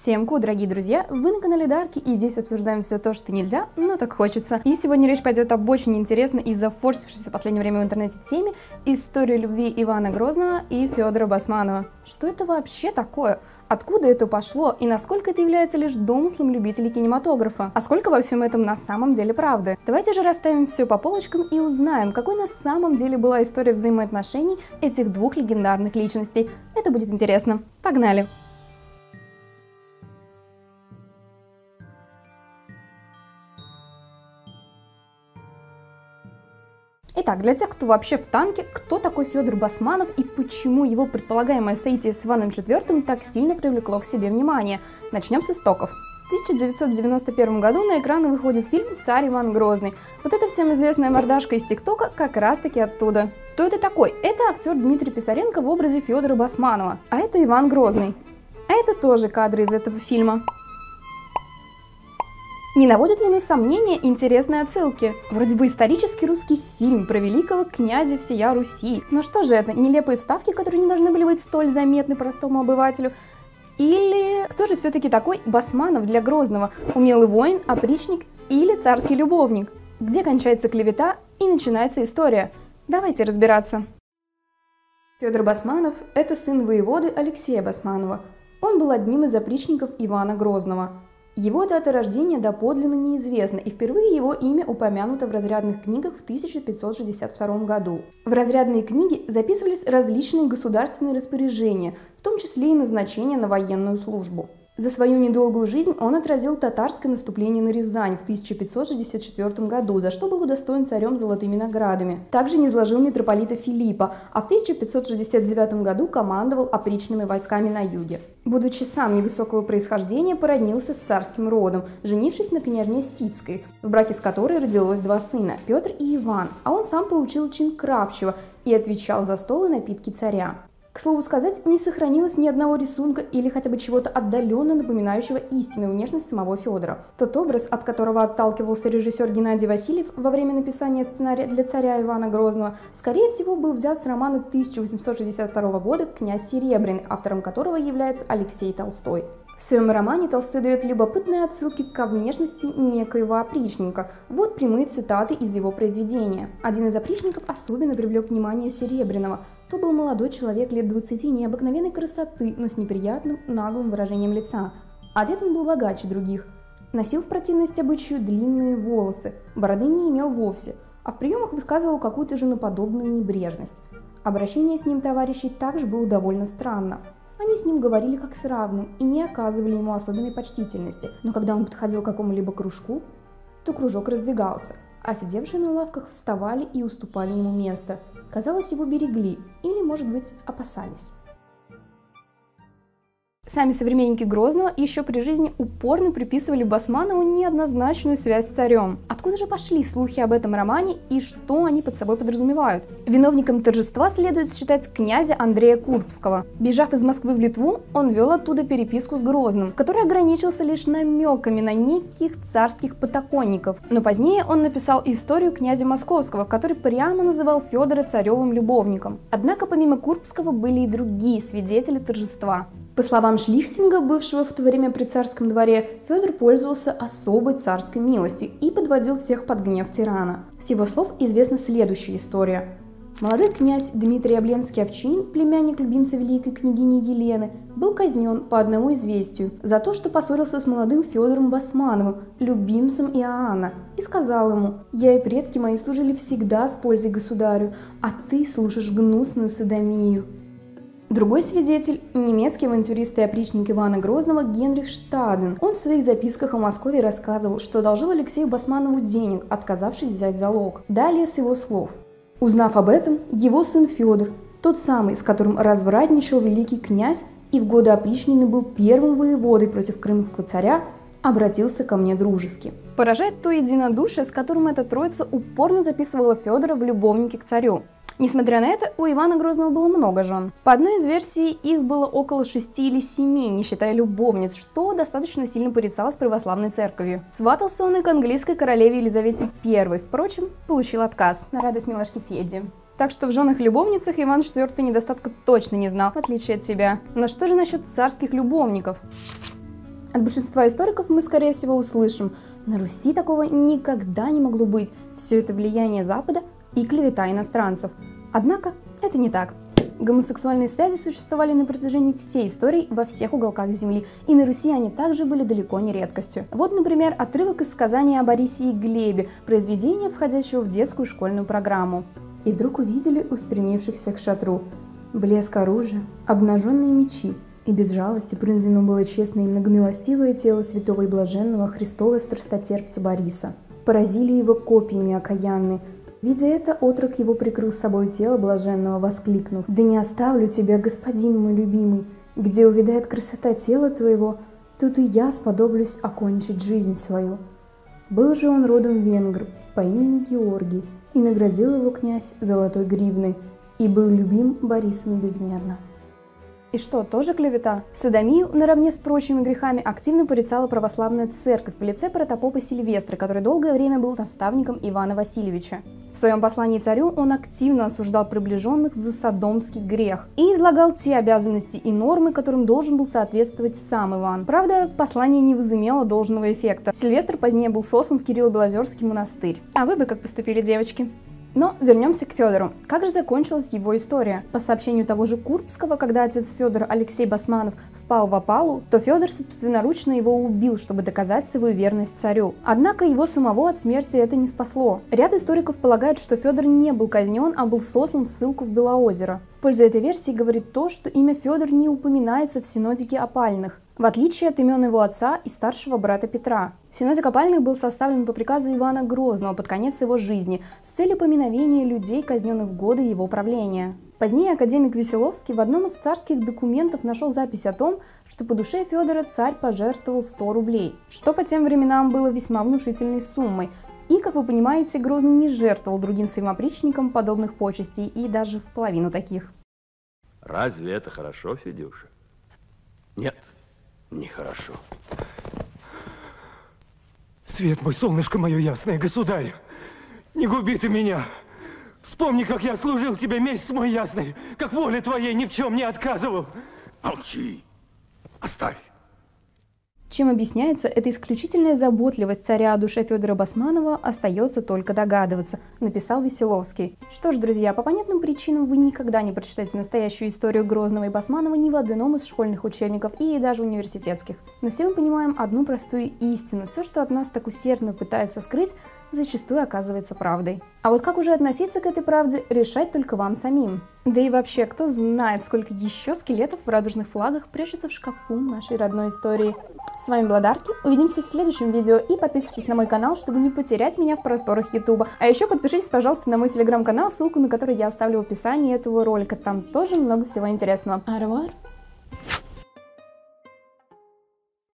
Всем ку, дорогие друзья! Вы на канале Дарки, и здесь обсуждаем все то, что нельзя, но так хочется. И сегодня речь пойдет об очень интересной и зафорсившейся в последнее время в интернете теме истории любви Ивана Грозного и Федора Басманова. Что это вообще такое? Откуда это пошло и насколько это является лишь домыслом любителей кинематографа? А сколько во всем этом на самом деле правды? Давайте же расставим все по полочкам и узнаем, какой на самом деле была история взаимоотношений этих двух легендарных личностей. Это будет интересно. Погнали! Итак, для тех, кто вообще в танке, кто такой Федор Басманов и почему его предполагаемое соитие с Иваном IV так сильно привлекло к себе внимание? Начнем с истоков. В 1991 году на экраны выходит фильм «Царь Иван Грозный». Вот эта всем известная мордашка из ТикТока как раз таки оттуда. Кто это такой? Это актер Дмитрий Писаренко в образе Федора Басманова. А это Иван Грозный. А это тоже кадры из этого фильма. Не наводят ли на сомнения интересные отсылки? Вроде бы исторический русский фильм про великого князя всея Руси. Но что же это, нелепые вставки, которые не должны были быть столь заметны простому обывателю? Или кто же все-таки такой Басманов для Грозного? Умелый воин, опричник или царский любовник? Где кончается клевета и начинается история? Давайте разбираться. Федор Басманов – это сын воеводы Алексея Басманова. Он был одним из опричников Ивана Грозного – его дата рождения доподлинно неизвестна, и впервые его имя упомянуто в разрядных книгах в 1562 году. В разрядные книги записывались различные государственные распоряжения, в том числе и назначение на военную службу. За свою недолгую жизнь он отразил татарское наступление на Рязань в 1564 году, за что был удостоен царем золотыми наградами. Также не изложил митрополита Филиппа, а в 1569 году командовал опричными войсками на юге. Будучи сам невысокого происхождения, породнился с царским родом, женившись на княжне Сицкой, в браке с которой родилось два сына – Петр и Иван, а он сам получил чин кравчего и отвечал за стол и напитки царя. К слову сказать, не сохранилось ни одного рисунка или хотя бы чего-то отдаленно напоминающего истинную внешность самого Федора. Тот образ, от которого отталкивался режиссер Геннадий Васильев во время написания сценария для царя Ивана Грозного, скорее всего был взят с романа 1862 года «Князь Серебряный», автором которого является Алексей Толстой. В своем романе Толстой дает любопытные отсылки ко внешности некоего опричника. Вот прямые цитаты из его произведения. Один из опричников особенно привлек внимание Серебряного. То был молодой человек лет 20 необыкновенной красоты, но с неприятным, наглым выражением лица. Одет он был богаче других. Носил в противность обычаю длинные волосы, бороды не имел вовсе, а в приемах высказывал какую-то женоподобную небрежность. Обращение с ним товарищей также было довольно странно. Они с ним говорили как с равным и не оказывали ему особенной почтительности, но когда он подходил к какому-либо кружку, то кружок раздвигался, а сидевшие на лавках вставали и уступали ему место – Казалось, его берегли или, может быть, опасались. Сами современники Грозного еще при жизни упорно приписывали Басманову неоднозначную связь с царем. Откуда же пошли слухи об этом романе и что они под собой подразумевают? Виновником торжества следует считать князя Андрея Курбского. Бежав из Москвы в Литву, он вел оттуда переписку с Грозным, который ограничился лишь намеками на неких царских потаконников. Но позднее он написал историю князя Московского, в которой прямо называл Федора царевым любовником. Однако помимо Курбского были и другие свидетели торжества. По словам Шлихтинга, бывшего в то время при царском дворе, Федор пользовался особой царской милостью и подводил всех под гнев тирана. С его слов известна следующая история. Молодой князь Дмитрий Обленский-Овчинин, племянник любимца великой княгини Елены, был казнен по одному известию за то, что поссорился с молодым Федором Басмановым, любимцем Иоанна, и сказал ему «Я и предки мои служили всегда с пользой государю, а ты служишь гнусную садомию». Другой свидетель – немецкий авантюрист и опричник Ивана Грозного Генрих Штаден. Он в своих записках о Москве рассказывал, что одолжил Алексею Басманову денег, отказавшись взять залог. Далее с его слов. Узнав об этом, его сын Федор, тот самый, с которым развратничал великий князь и в годы опричнины был первым воеводой против крымского царя, обратился ко мне дружески. Поражает то единодушие, с которым эта троица упорно записывала Федора в любовнике к царю. Несмотря на это, у Ивана Грозного было много жен. По одной из версий, их было около шести или семи, не считая любовниц, что достаточно сильно порицалось православной церковью. Сватался он и к английской королеве Елизавете I, впрочем, получил отказ на радость милашки Феди. Так что в женах-любовницах Иван IV недостатка точно не знал, в отличие от себя. Но что же насчет царских любовников? От большинства историков мы, скорее всего, услышим, на Руси такого никогда не могло быть, все это влияние Запада и клевета иностранцев. Однако это не так. Гомосексуальные связи существовали на протяжении всей истории во всех уголках Земли, и на Руси они также были далеко не редкостью. Вот, например, отрывок из сказания о Борисе и Глебе, произведения, входящего в детскую школьную программу. И вдруг увидели устремившихся к шатру. Блеск оружия, обнаженные мечи, и без жалости пронзено было честное и многомилостивое тело святого и блаженного Христова страстотерпца Бориса. Поразили его копьями окаянные, Видя это, отрок его прикрыл с собой тело блаженного, воскликнув, «Да не оставлю тебя, господин мой любимый, где увидает красота тела твоего, тут и я сподоблюсь окончить жизнь свою». Был же он родом венгр по имени Георгий, и наградил его князь золотой гривной, и был любим Борисом безмерно. И что, тоже клевета? Садомию наравне с прочими грехами активно порицала православная церковь в лице протопопа Сильвестра, который долгое время был наставником Ивана Васильевича. В своем послании царю он активно осуждал приближенных за садомский грех и излагал те обязанности и нормы, которым должен был соответствовать сам Иван. Правда, послание не возымело должного эффекта. Сильвестр позднее был сослан в Кирилло-Белозерский монастырь. А вы бы как поступили, девочки? Но вернемся к Федору. Как же закончилась его история? По сообщению того же Курбского, когда отец Федора Алексей Басманов впал в опалу, то Федор собственноручно его убил, чтобы доказать свою верность царю. Однако его самого от смерти это не спасло. Ряд историков полагают, что Федор не был казнен, а был сослан в ссылку в Белоозеро. В пользу этой версии говорит то, что имя Федор не упоминается в синодике опальных в отличие от имен его отца и старшего брата Петра. Синодик опальных был составлен по приказу Ивана Грозного под конец его жизни с целью поминовения людей, казненных в годы его правления. Позднее академик Веселовский в одном из царских документов нашел запись о том, что по душе Федора царь пожертвовал 100 рублей, что по тем временам было весьма внушительной суммой. И, как вы понимаете, Грозный не жертвовал другим своим опричникам подобных почестей и даже в половину таких. Разве это хорошо, Федюша? Нет. Нехорошо. Свет мой, солнышко мое ясное, государь, не губи ты меня. Вспомни, как я служил тебе месяц мой ясный, как воле твоей ни в чем не отказывал. Молчи, оставь. Чем объясняется эта исключительная заботливость царя о душе Федора Басманова, остается только догадываться, написал Веселовский. Что ж, друзья, по понятным причинам вы никогда не прочитаете настоящую историю Грозного и Басманова ни в одном из школьных учебников и даже университетских. Но все мы понимаем одну простую истину. Все, что от нас так усердно пытаются скрыть, зачастую оказывается правдой. А вот как уже относиться к этой правде, решать только вам самим. Да и вообще, кто знает, сколько еще скелетов в радужных флагах прячется в шкафу нашей родной истории. С вами была Дарки, увидимся в следующем видео и подписывайтесь на мой канал, чтобы не потерять меня в просторах Ютуба. А еще подпишитесь, пожалуйста, на мой телеграм-канал, ссылку на который я оставлю в описании этого ролика, там тоже много всего интересного. Арвар!